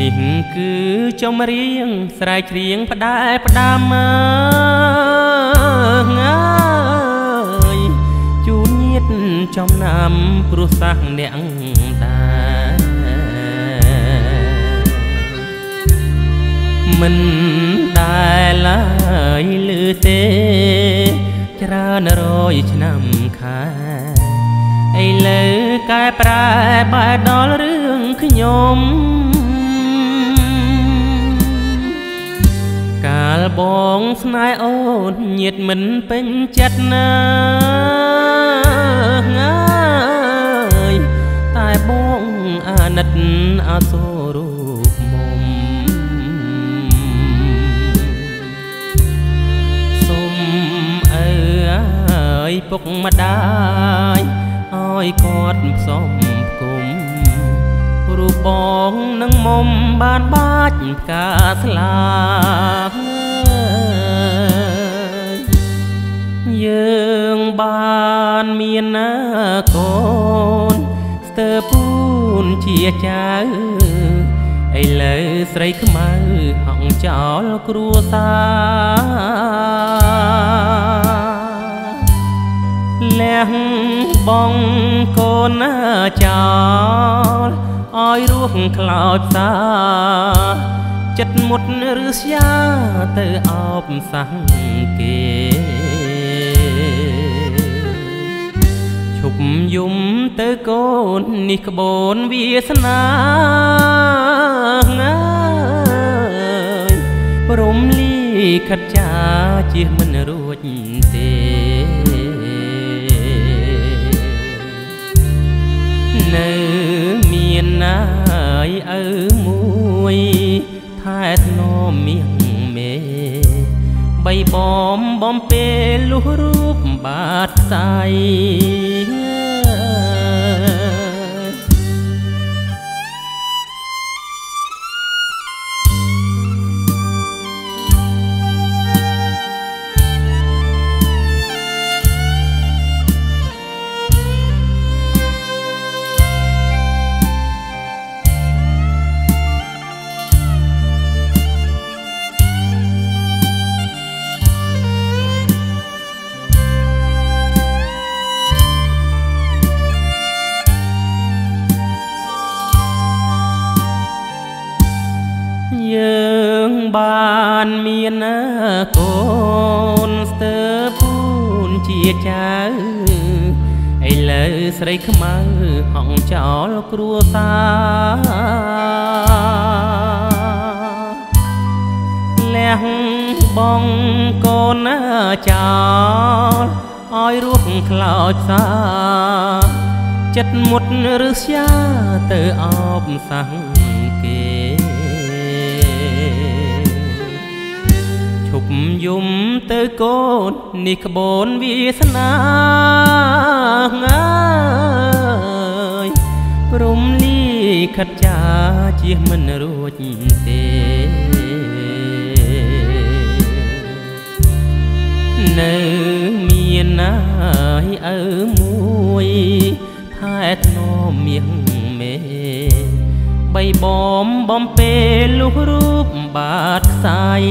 នេះគឺចំរៀងស្រែកច្រៀងផ្ដែផ្ដាំមើងើយជូនញាតចំណាំព្រោះសាសអ្នកដែរមិនដែលឡើយលឺទេ ច្រើនរយឆ្នាំខែឥឡូវកែប្រែបែរដល់រឿងខ្ញុំ បងស្នេហ៍អូនញាតមិនពេញចិត្តណាងើយតែបងអាណិតអាសូររូបមុំសុំអើអើយពុកម្ដាយឲ្យគាត់ផ្សំផ្គុំរូបបងនឹងមុំបានបាច់ផ្កាស្លា យើងបានមានណាកូនស្ទើពូនជាចៅឥឡូវស្រីខ្មៅហក់ចោលគ្រួសារលះបងកូនចោលឲ្យរស់ខ្លោចផ្សាចិត្តមុតឬស្យាទៅអោបសាំងគេ យំទៅកូននេះក្បូនវាសនាងើយព្រមលីខិតចាជាមិនរួចទេនៅមានណាយឪមួយថែធ្នមមៀងមេបីបំបំពេលលុះរូបបាតស្សាយ បានមានកូនស្ទើពូនជាចៅឥឡូវស្រីខ្មៅហក់ចោលគ្រួសារលះបងកូនចោលឲ្យរស់ខ្លោចសាចិត្តមុតឬស្យាទៅអោបសាំង យំទៅកូននេះក្បូនវាសនាងើយព្រមលីខិតចាជាមិនរួចទេនៅមានណាយឪមួយថែធ្នមមៀងមេបីបំបំពេលលុះរូបបាតខ្សាយ